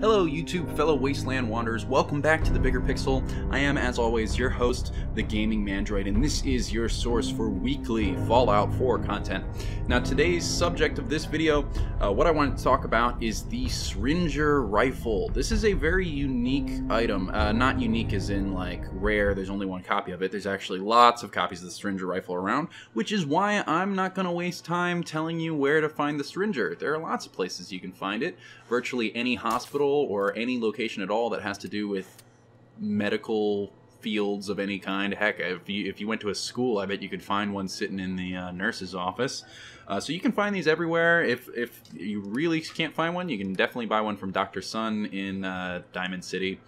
Hello, YouTube fellow Wasteland Wanderers. Welcome back to the Bigger Pixel. I am, as always, your host, the Gaming Mandroid, and this is your source for weekly Fallout 4 content. Now, today's subject of this video, uh, what I want to talk about is the Syringer Rifle. This is a very unique item. Uh, not unique as in, like, rare, there's only one copy of it. There's actually lots of copies of the Syringer Rifle around, which is why I'm not going to waste time telling you where to find the Syringer. There are lots of places you can find it. Virtually any hospital or any location at all that has to do with medical fields of any kind. Heck, if you if you went to a school, I bet you could find one sitting in the uh, nurse's office. Uh, so you can find these everywhere. If if you really can't find one, you can definitely buy one from Dr. Sun in uh, Diamond City.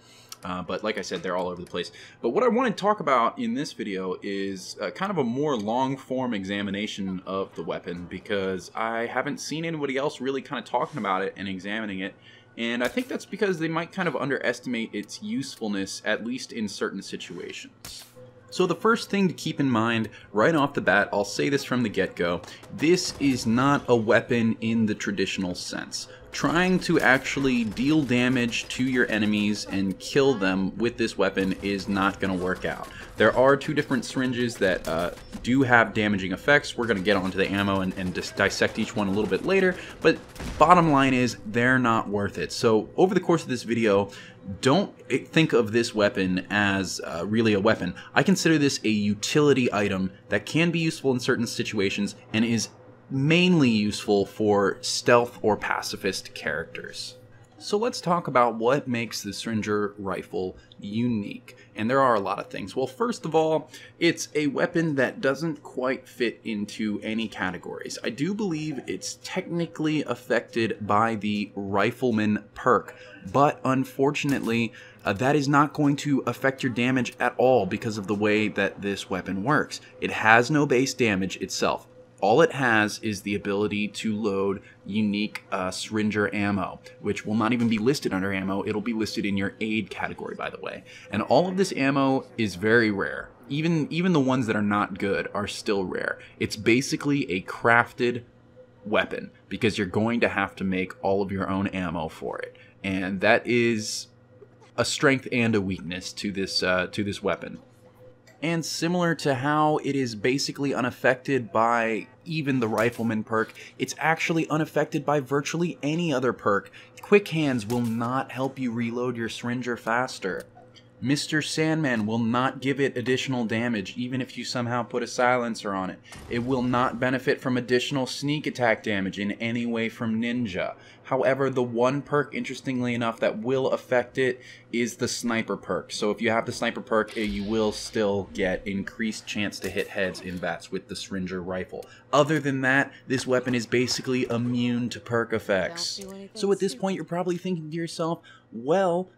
Uh, but like I said, they're all over the place. But what I want to talk about in this video is uh, kind of a more long form examination of the weapon because I haven't seen anybody else really kind of talking about it and examining it. And I think that's because they might kind of underestimate its usefulness, at least in certain situations. So the first thing to keep in mind right off the bat, I'll say this from the get-go, this is not a weapon in the traditional sense. Trying to actually deal damage to your enemies and kill them with this weapon is not going to work out. There are two different syringes that uh, do have damaging effects. We're going to get onto the ammo and, and dissect each one a little bit later, but bottom line is they're not worth it. So over the course of this video, don't think of this weapon as uh, really a weapon. I consider this a utility item that can be useful in certain situations and is mainly useful for stealth or pacifist characters. So let's talk about what makes the Syringer rifle unique. And there are a lot of things. Well, first of all, it's a weapon that doesn't quite fit into any categories. I do believe it's technically affected by the Rifleman perk, but unfortunately, uh, that is not going to affect your damage at all because of the way that this weapon works. It has no base damage itself. All it has is the ability to load unique uh, Syringer ammo, which will not even be listed under ammo. It'll be listed in your aid category, by the way. And all of this ammo is very rare. Even even the ones that are not good are still rare. It's basically a crafted weapon because you're going to have to make all of your own ammo for it, and that is a strength and a weakness to this uh, to this weapon and similar to how it is basically unaffected by even the rifleman perk, it's actually unaffected by virtually any other perk. Quick Hands will not help you reload your Syringer faster. Mr. Sandman will not give it additional damage even if you somehow put a silencer on it. It will not benefit from additional sneak attack damage in any way from Ninja. However, the one perk, interestingly enough, that will affect it is the Sniper perk. So if you have the Sniper perk, eh, you will still get increased chance to hit heads in bats with the Syringer rifle. Other than that, this weapon is basically immune to perk effects. So at this point, you're probably thinking to yourself, well,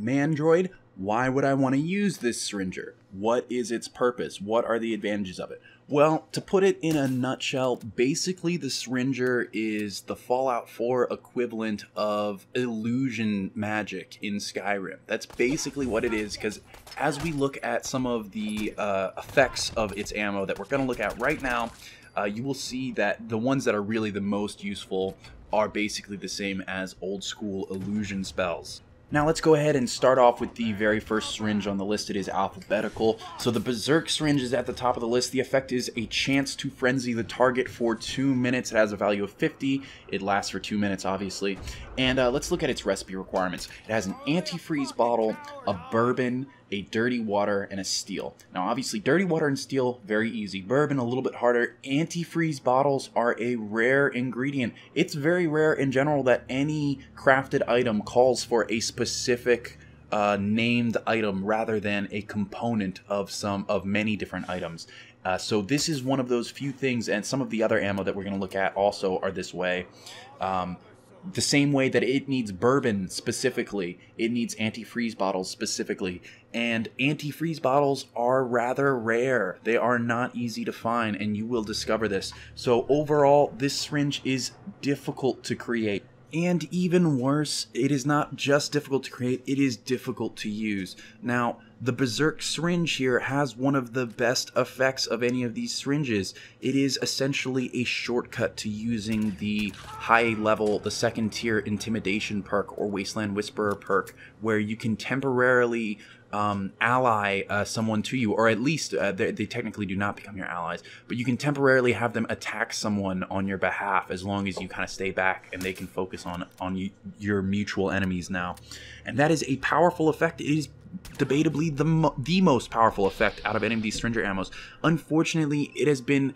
Mandroid, why would I want to use this Syringer? What is its purpose? What are the advantages of it? Well, to put it in a nutshell, basically the Syringer is the Fallout 4 equivalent of illusion magic in Skyrim. That's basically what it is, because as we look at some of the uh, effects of its ammo that we're going to look at right now, uh, you will see that the ones that are really the most useful are basically the same as old school illusion spells. Now let's go ahead and start off with the very first syringe on the list. It is alphabetical. So the Berserk syringe is at the top of the list. The effect is a chance to frenzy the target for two minutes. It has a value of 50. It lasts for two minutes, obviously. And uh, let's look at its recipe requirements. It has an antifreeze bottle, a bourbon, a dirty water, and a steel. Now, obviously, dirty water and steel, very easy. Bourbon, a little bit harder. Antifreeze bottles are a rare ingredient. It's very rare in general that any crafted item calls for a specific uh, named item rather than a component of some of many different items. Uh, so this is one of those few things, and some of the other ammo that we're going to look at also are this way. Um, the same way that it needs bourbon specifically, it needs antifreeze bottles specifically. And antifreeze bottles are rather rare. They are not easy to find, and you will discover this. So, overall, this syringe is difficult to create. And even worse, it is not just difficult to create, it is difficult to use. Now, the Berserk syringe here has one of the best effects of any of these syringes. It is essentially a shortcut to using the high level, the second tier Intimidation perk or Wasteland Whisperer perk, where you can temporarily um, ally uh, someone to you, or at least uh, they, they, technically do not become your allies, but you can temporarily have them attack someone on your behalf as long as you kind of stay back and they can focus on on you, your mutual enemies now, and that is a powerful effect. It is debatably the mo the most powerful effect out of any of these Syringer ammos. Unfortunately, it has been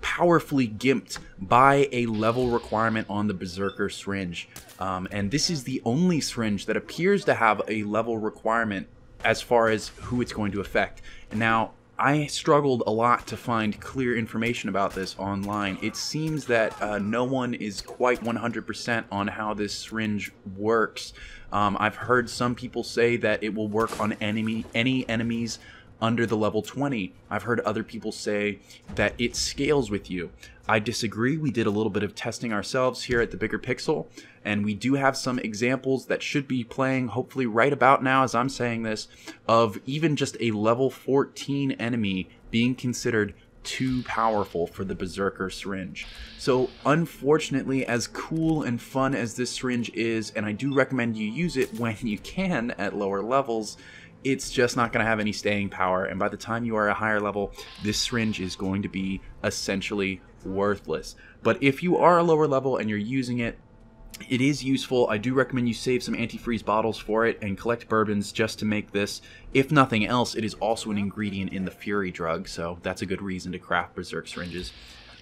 powerfully gimped by a level requirement on the Berserker Syringe. Um, and this is the only syringe that appears to have a level requirement as far as who it's going to affect. And now, I struggled a lot to find clear information about this online. It seems that uh, no one is quite 100% on how this syringe works. Um, I've heard some people say that it will work on enemy any enemies under the level 20. I've heard other people say that it scales with you. I disagree. We did a little bit of testing ourselves here at the Bigger Pixel, and we do have some examples that should be playing hopefully right about now as I'm saying this of even just a level 14 enemy being considered too powerful for the Berserker syringe. So unfortunately, as cool and fun as this syringe is, and I do recommend you use it when you can at lower levels, it's just not going to have any staying power. And by the time you are a higher level, this syringe is going to be essentially worthless. But if you are a lower level and you're using it, it is useful. I do recommend you save some antifreeze bottles for it and collect bourbons just to make this. If nothing else, it is also an ingredient in the Fury drug, so that's a good reason to craft Berserk syringes.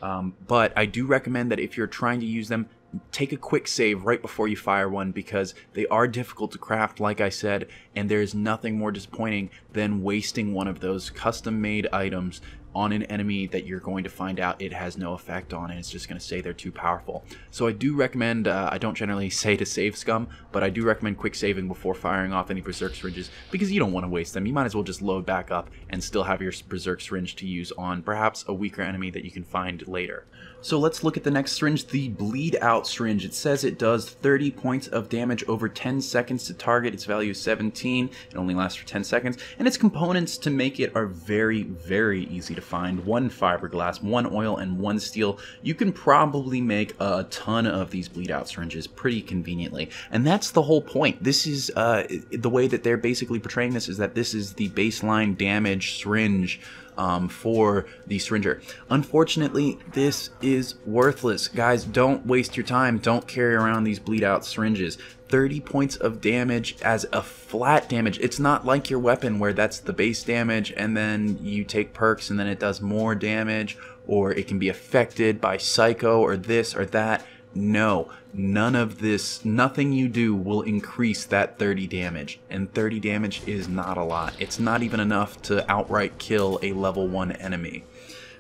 Um, but I do recommend that if you're trying to use them, take a quick save right before you fire one because they are difficult to craft, like I said, and there is nothing more disappointing than wasting one of those custom made items on an enemy that you're going to find out it has no effect on and it's just going to say they're too powerful. So I do recommend, uh, I don't generally say to save scum, but I do recommend quick saving before firing off any Berserk syringes because you don't want to waste them. You might as well just load back up and still have your Berserk syringe to use on perhaps a weaker enemy that you can find later. So let's look at the next syringe, the Bleed Out syringe. It says it does 30 points of damage over 10 seconds to target. Its value is 17. It only lasts for 10 seconds. And its components to make it are very, very easy to find. One fiberglass, one oil, and one steel. You can probably make a ton of these Bleed Out syringes pretty conveniently. And that's the whole point. This is, uh, the way that they're basically portraying this is that this is the baseline damage syringe um, for the syringer. Unfortunately, this is worthless. Guys, don't waste your time. Don't carry around these bleed out syringes. 30 points of damage as a flat damage. It's not like your weapon where that's the base damage and then you take perks and then it does more damage or it can be affected by psycho or this or that. No, none of this, nothing you do will increase that 30 damage. And 30 damage is not a lot. It's not even enough to outright kill a level 1 enemy.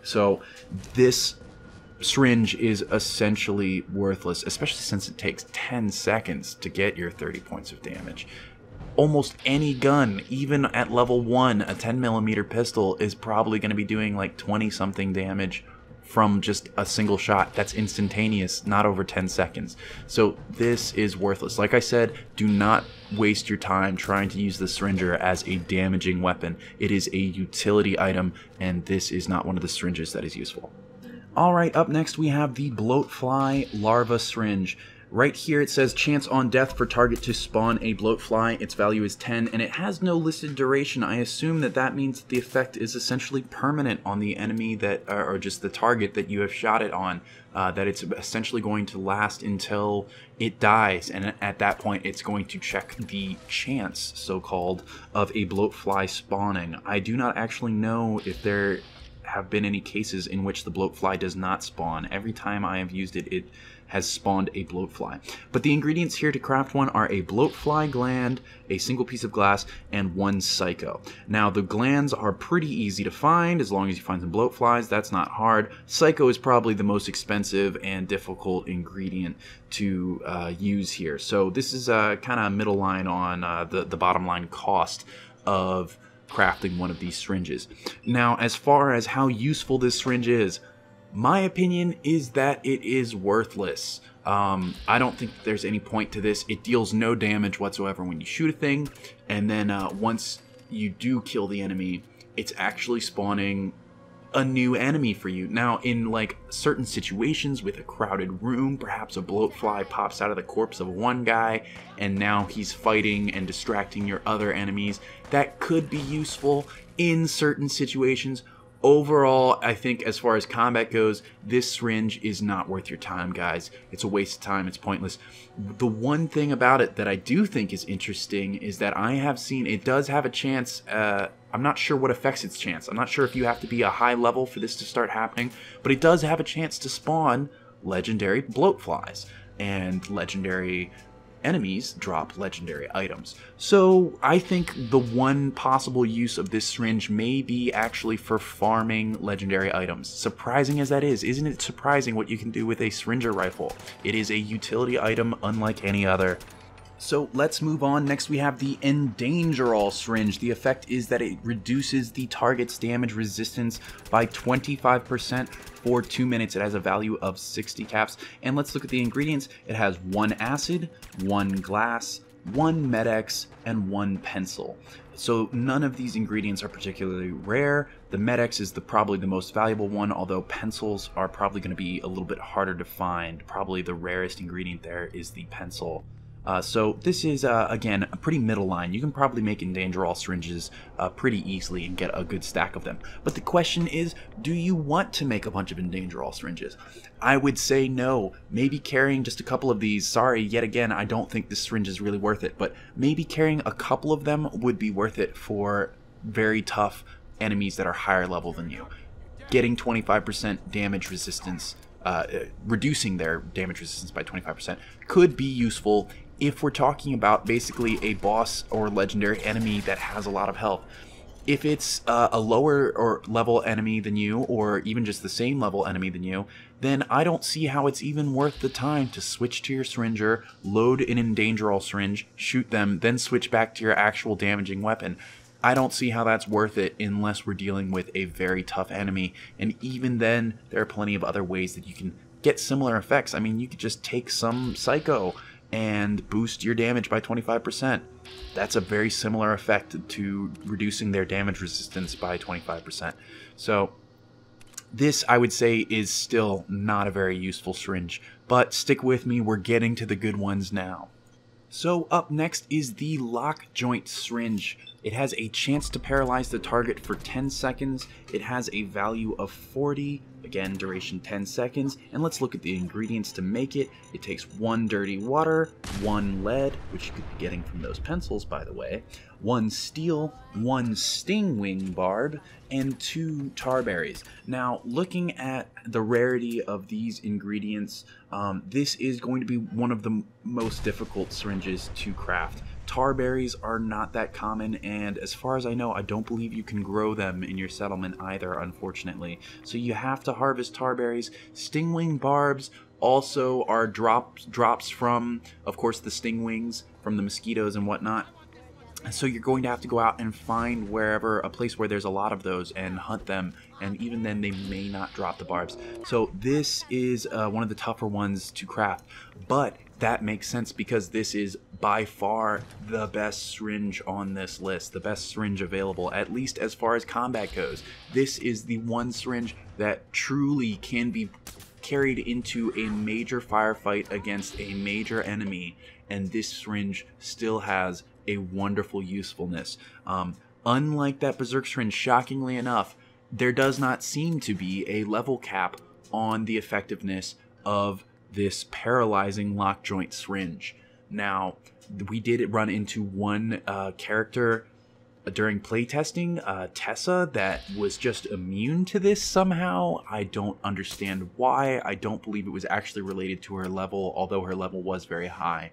So this syringe is essentially worthless, especially since it takes 10 seconds to get your 30 points of damage. Almost any gun, even at level 1, a 10 millimeter pistol is probably going to be doing like 20 something damage from just a single shot that's instantaneous, not over 10 seconds. So this is worthless. Like I said, do not waste your time trying to use the syringer as a damaging weapon. It is a utility item, and this is not one of the syringes that is useful. Alright, up next we have the Bloatfly Larva Syringe. Right here it says chance on death for target to spawn a bloatfly. Its value is 10 and it has no listed duration. I assume that that means that the effect is essentially permanent on the enemy that uh, or just the target that you have shot it on. Uh, that it's essentially going to last until it dies and at that point it's going to check the chance so-called of a bloatfly spawning. I do not actually know if there have been any cases in which the bloatfly does not spawn. Every time I have used it, it has spawned a bloatfly. But the ingredients here to craft one are a bloatfly gland, a single piece of glass, and one psycho. Now, the glands are pretty easy to find as long as you find some bloatflies. That's not hard. Psycho is probably the most expensive and difficult ingredient to uh, use here. So this is uh, kind of middle line on uh, the, the bottom line cost of crafting one of these syringes. Now, as far as how useful this syringe is, my opinion is that it is worthless. Um, I don't think there's any point to this. It deals no damage whatsoever when you shoot a thing, and then uh, once you do kill the enemy, it's actually spawning a new enemy for you. Now, in like certain situations with a crowded room, perhaps a bloatfly pops out of the corpse of one guy and now he's fighting and distracting your other enemies. That could be useful in certain situations. Overall, I think as far as combat goes, this syringe is not worth your time, guys. It's a waste of time, it's pointless. The one thing about it that I do think is interesting is that I have seen it does have a chance. Uh, I'm not sure what affects its chance. I'm not sure if you have to be a high level for this to start happening, but it does have a chance to spawn legendary bloatflies and legendary enemies drop legendary items. So I think the one possible use of this syringe may be actually for farming legendary items. Surprising as that is, isn't it surprising what you can do with a syringer rifle? It is a utility item unlike any other. So let's move on. Next we have the Endangerol Syringe. The effect is that it reduces the target's damage resistance by 25% for 2 minutes. It has a value of 60 caps. And let's look at the ingredients. It has 1 acid, 1 glass, 1 Med-X, and 1 pencil. So none of these ingredients are particularly rare. The Med-X is the, probably the most valuable one, although pencils are probably going to be a little bit harder to find. Probably the rarest ingredient there is the pencil. Uh, so this is, uh, again, a pretty middle line. You can probably make Endangerol syringes uh, pretty easily and get a good stack of them. But the question is, do you want to make a bunch of Endangerol syringes? I would say no. Maybe carrying just a couple of these, sorry, yet again, I don't think this syringe is really worth it, but maybe carrying a couple of them would be worth it for very tough enemies that are higher level than you. Getting 25% damage resistance uh, reducing their damage resistance by 25% could be useful if we're talking about basically a boss or legendary enemy that has a lot of health. If it's uh, a lower or level enemy than you, or even just the same level enemy than you, then I don't see how it's even worth the time to switch to your syringer, load an Endangerol syringe, shoot them, then switch back to your actual damaging weapon. I don't see how that's worth it unless we're dealing with a very tough enemy. And even then, there are plenty of other ways that you can get similar effects. I mean, you could just take some Psycho and boost your damage by 25%. That's a very similar effect to reducing their damage resistance by 25%. So this, I would say, is still not a very useful syringe, but stick with me, we're getting to the good ones now. So up next is the lock joint syringe. It has a chance to paralyze the target for 10 seconds. It has a value of 40 Again, duration 10 seconds, and let's look at the ingredients to make it. It takes one dirty water, one lead, which you could be getting from those pencils, by the way, one steel, one stingwing barb, and two tar berries. Now, looking at the rarity of these ingredients, um, this is going to be one of the most difficult syringes to craft. Tar berries are not that common, and as far as I know, I don't believe you can grow them in your settlement either, unfortunately. So you have to harvest tar berries. Stingwing barbs also are drops drops from, of course, the stingwings from the mosquitoes and whatnot. So you're going to have to go out and find wherever a place where there's a lot of those and hunt them, and even then they may not drop the barbs. So this is uh, one of the tougher ones to craft, but that makes sense because this is by far the best syringe on this list, the best syringe available, at least as far as combat goes. This is the one syringe that truly can be carried into a major firefight against a major enemy, and this syringe still has a wonderful usefulness. Um, unlike that Berserk syringe, shockingly enough, there does not seem to be a level cap on the effectiveness of this paralyzing lock joint syringe. Now, we did run into one uh, character during playtesting, uh, Tessa, that was just immune to this somehow. I don't understand why. I don't believe it was actually related to her level, although her level was very high.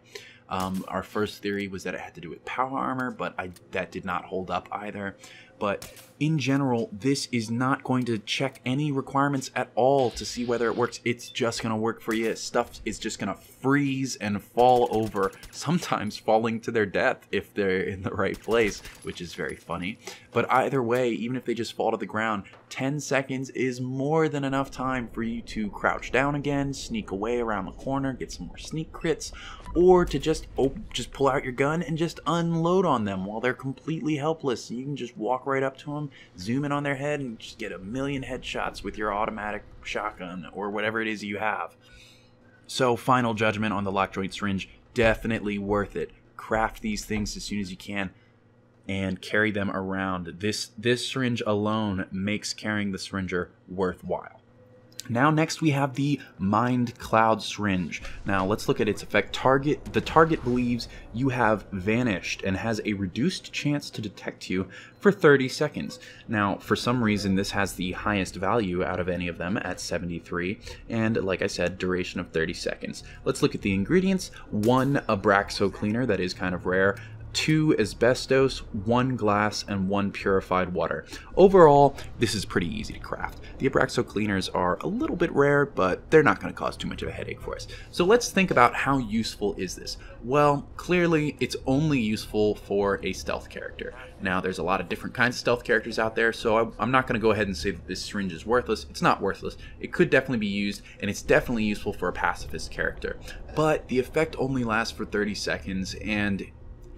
Um, our first theory was that it had to do with power armor, but I, that did not hold up either. but in general, this is not going to check any requirements at all to see whether it works. It's just going to work for you. Stuff is just going to freeze and fall over, sometimes falling to their death if they're in the right place, which is very funny. But either way, even if they just fall to the ground, 10 seconds is more than enough time for you to crouch down again, sneak away around the corner, get some more sneak crits, or to just oh, just pull out your gun and just unload on them while they're completely helpless. You can just walk right up to them, zoom in on their head, and just get a million headshots with your automatic shotgun or whatever it is you have. So, final judgment on the lock joint syringe definitely worth it. Craft these things as soon as you can and carry them around. This this syringe alone makes carrying the syringer worthwhile. Now next we have the Mind Cloud Syringe. Now let's look at its effect. Target The target believes you have vanished and has a reduced chance to detect you for 30 seconds. Now for some reason this has the highest value out of any of them at 73 and like I said duration of 30 seconds. Let's look at the ingredients. One Abraxo cleaner that is kind of rare two asbestos, one glass, and one purified water. Overall, this is pretty easy to craft. The Abraxo cleaners are a little bit rare, but they're not going to cause too much of a headache for us. So let's think about how useful is this? Well, clearly it's only useful for a stealth character. Now, there's a lot of different kinds of stealth characters out there, so I'm not going to go ahead and say that this syringe is worthless. It's not worthless. It could definitely be used, and it's definitely useful for a pacifist character. But the effect only lasts for 30 seconds, and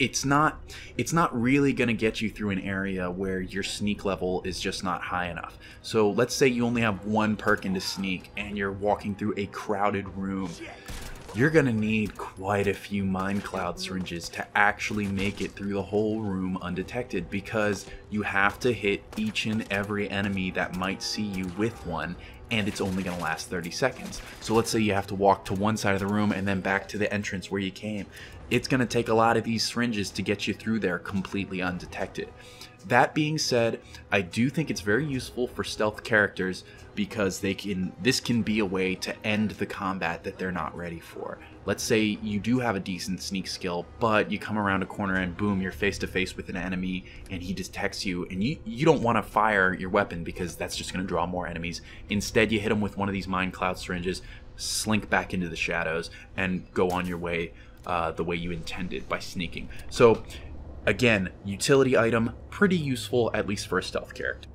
it's not it's not really going to get you through an area where your sneak level is just not high enough. So let's say you only have one perk into sneak and you're walking through a crowded room. You're going to need quite a few mind cloud syringes to actually make it through the whole room undetected because you have to hit each and every enemy that might see you with one and it's only going to last 30 seconds. So let's say you have to walk to one side of the room and then back to the entrance where you came it's going to take a lot of these syringes to get you through there completely undetected. That being said, I do think it's very useful for stealth characters because they can this can be a way to end the combat that they're not ready for. Let's say you do have a decent sneak skill, but you come around a corner and boom, you're face to face with an enemy and he detects you and you you don't want to fire your weapon because that's just going to draw more enemies. Instead, you hit him with one of these mind cloud syringes, slink back into the shadows and go on your way uh, the way you intended by sneaking. So, again, utility item, pretty useful, at least for a stealth character.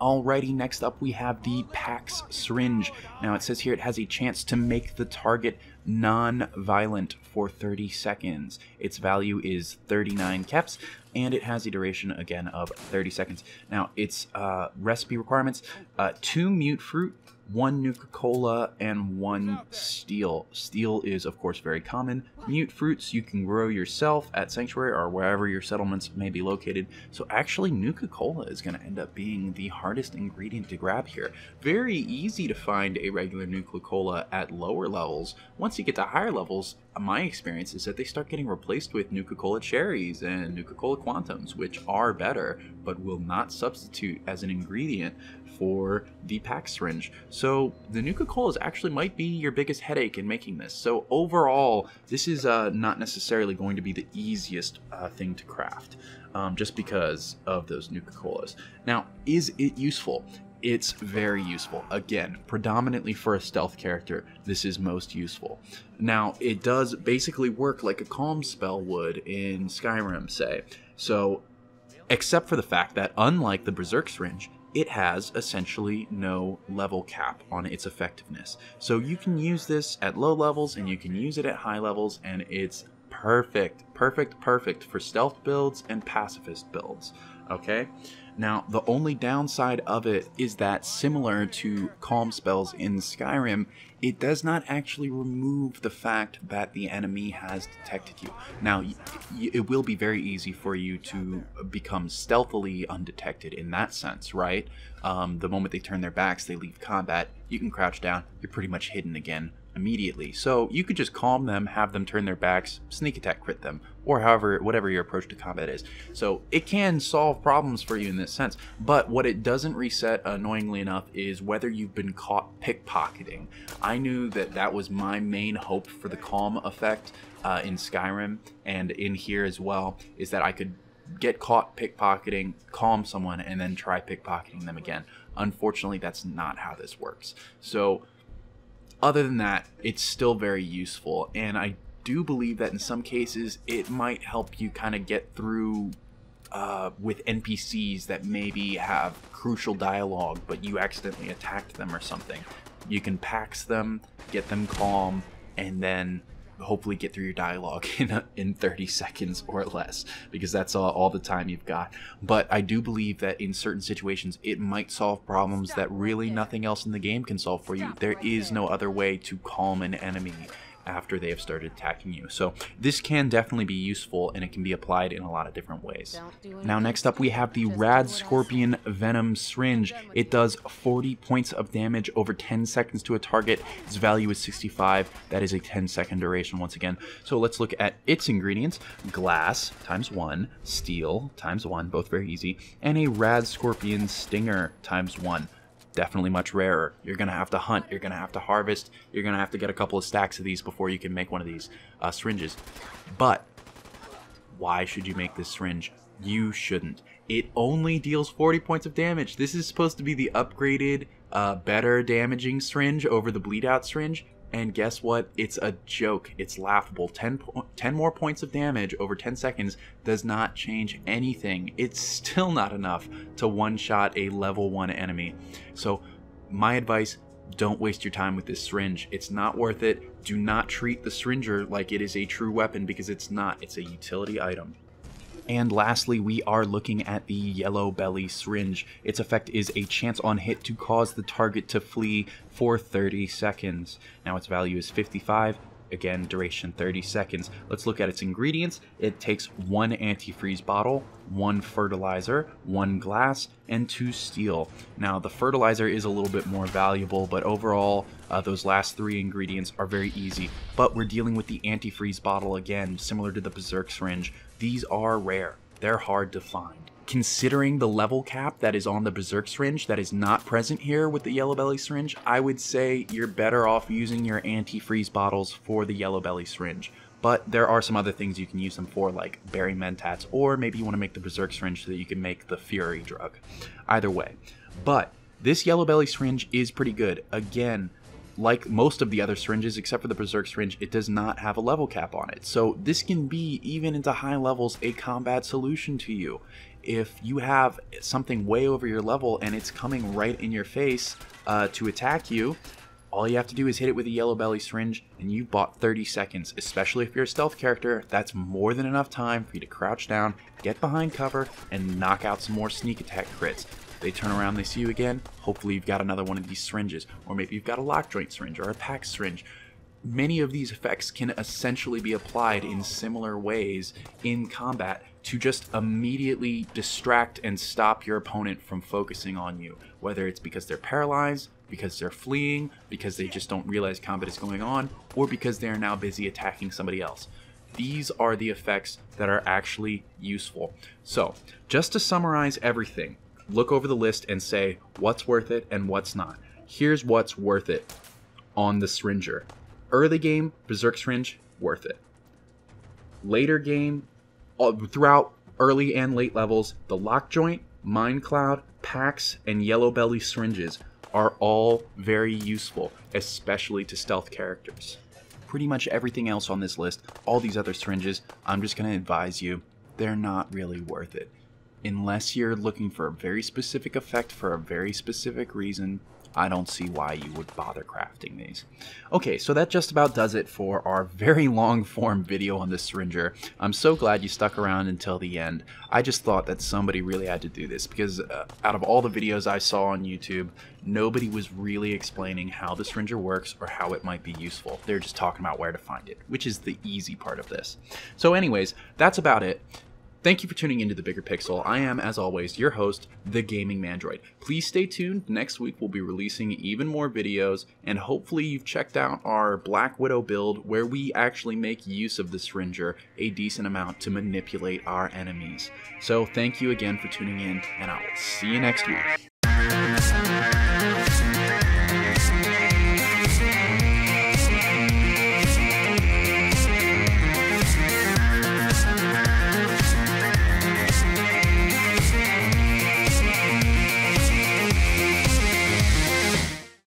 Alrighty, next up we have the Pax Syringe. Now it says here it has a chance to make the target non-violent for 30 seconds. Its value is 39 caps, and it has a duration, again, of 30 seconds. Now, its uh, recipe requirements, uh, two mutfruit, one Nuka-Cola, and one steel. Steel is, of course, very common. Mutfruits you can grow yourself at Sanctuary or wherever your settlements may be located. So actually, Nuka-Cola is going to end up being the hardest ingredient to grab here. Very easy to find a regular Nuka-Cola at lower levels. Once you get to higher levels, my experience is that they start getting replaced with Nuka-Cola Cherries and Nuka-Cola Quantums, which are better, but will not substitute as an ingredient for the Pax syringe. So the Nuka-Colas actually might be your biggest headache in making this. So overall, this is uh, not necessarily going to be the easiest uh, thing to craft, um, just because of those Nuka-Colas. Now, is it useful? It's very useful. Again, predominantly for a stealth character, this is most useful. Now, it does basically work like a calm spell would in Skyrim, say. So, except for the fact that, unlike the Berserk Syringe, it has essentially no level cap on its effectiveness. So you can use this at low levels and you can use it at high levels, and it's perfect, perfect, perfect for stealth builds and pacifist builds. Okay? Now, the only downside of it is that, similar to calm spells in Skyrim, it does not actually remove the fact that the enemy has detected you. Now, it will be very easy for you to become stealthily undetected in that sense, right? Um, the moment they turn their backs, they leave combat, you can crouch down, you're pretty much hidden again immediately. So you could just calm them, have them turn their backs, sneak attack crit them, or however, whatever your approach to combat is. So it can solve problems for you in this sense, but what it doesn't reset, annoyingly enough, is whether you've been caught pickpocketing. I knew that that was my main hope for the calm effect uh, in Skyrim and in here as well, is that I could get caught pickpocketing, calm someone, and then try pickpocketing them again. Unfortunately, that's not how this works. So, other than that, it's still very useful, and I do believe that in some cases it might help you kind of get through uh, with NPCs that maybe have crucial dialogue, but you accidentally attacked them or something. You can pax them, get them calm, and then hopefully get through your dialogue in, in 30 seconds or less because that's all, all the time you've got. But i do believe that in certain situations it might solve problems that really nothing else in the game can solve for you. There is no other way to calm an enemy after they have started attacking you. So this can definitely be useful and it can be applied in a lot of different ways. Now next up we have the Radscorpion Venom Syringe. It does 40 points of damage over 10 seconds to a target. Its value is 65. That is a 10 second duration once again. So let's look at its ingredients. Glass times 1, steel times 1, both very easy, and a Radscorpion Stinger times 1 definitely much rarer. You're going to have to hunt. You're going to have to harvest. You're going to have to get a couple of stacks of these before you can make one of these uh, syringes. But why should you make this syringe? You shouldn't. It only deals 40 points of damage. This is supposed to be the upgraded, uh, better damaging syringe over the bleed out syringe. And guess what? It's a joke. It's laughable. 10, 10, more points of damage over 10 seconds does not change anything. It's still not enough to one shot a level 1 enemy. So, my advice don't waste your time with this syringe. It's not worth it. Do not treat the syringer like it is a true weapon because it's not. It's a utility item. And lastly, we are looking at the Yellow Belly Syringe. Its effect is a chance on hit to cause the target to flee for 30 seconds. Now its value is 55, again duration 30 seconds. Let's look at its ingredients. It takes one antifreeze bottle one fertilizer one glass and two steel. Now the fertilizer is a little bit more valuable but overall uh, those last three ingredients are very easy. But we're dealing with the antifreeze bottle again similar to the berserk syringe. These are rare. They're hard to find. Considering the level cap that is on the Berserk syringe that is not present here with the Yellow Belly syringe, I would say you're better off using your antifreeze bottles for the Yellow Belly syringe. But there are some other things you can use them for, like berry mentats, or maybe you want to make the Berserk syringe so that you can make the Fury drug. Either way. But this Yellow Belly syringe is pretty good. Again, like most of the other syringes, except for the Berserk syringe, it does not have a level cap on it. So this can be, even into high levels, a combat solution to you. If you have something way over your level and it's coming right in your face uh, to attack you, all you have to do is hit it with a yellow belly syringe and you've bought 30 seconds, especially if you're a stealth character. That's more than enough time for you to crouch down, get behind cover, and knock out some more sneak attack crits. They turn around, they see you again. Hopefully, you've got another one of these syringes, or maybe you've got a lock joint syringe or a Pax syringe. Many of these effects can essentially be applied in similar ways in combat to just immediately distract and stop your opponent from focusing on you, whether it's because they're paralyzed, because they're fleeing, because they just don't realize combat is going on, or because they are now busy attacking somebody else. These are the effects that are actually useful. So, just to summarize everything, look over the list and say what's worth it and what's not. Here's what's worth it on the Syringer. Early game, Berserk Syringe, worth it. Later game, throughout early and late levels, the Lock Joint, Mind Cloud, Pax, and Yellow Belly Syringes are all very useful, especially to stealth characters. Pretty much everything else on this list, all these other syringes, I'm just going to advise you, they're not really worth it unless you're looking for a very specific effect for a very specific reason, I don't see why you would bother crafting these. Okay, so that just about does it for our very long form video on the Syringer. I'm so glad you stuck around until the end. I just thought that somebody really had to do this because uh, out of all the videos I saw on YouTube, nobody was really explaining how the Syringer works or how it might be useful. They're just talking about where to find it, which is the easy part of this. So anyways, that's about it. Thank you for tuning into The Bigger Pixel. I am, as always, your host, The Gaming Mandroid. Please stay tuned. Next week, we'll be releasing even more videos, and hopefully, you've checked out our Black Widow build where we actually make use of the Syringer a decent amount to manipulate our enemies. So, thank you again for tuning in, and I'll see you next week.